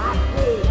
Rock me.